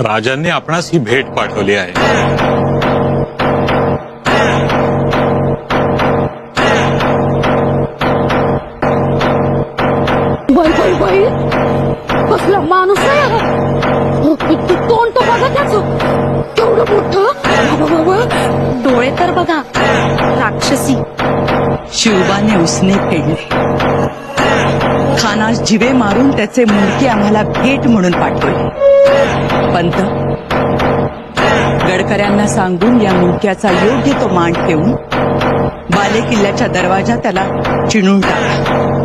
राजांनी आपणास ही भेट पाठवली आहे. बाई बाई बाई. कसला माणूस आहे हा. तू बघा त्याच केवढं मोठं? डोळे तर बघा. राक्षसी. शिवबाने उसने फेडले खानास जिवे मारून त्याचे मुंडके आम्हाला भेट म्हणून पाठवले. पंत गडकऱ्यांना सांगून या मुंडक्याचा योग्य तो मान ठेवून बालेकिल्ल्याच्या दरवाजा त्याला चिणून टाका.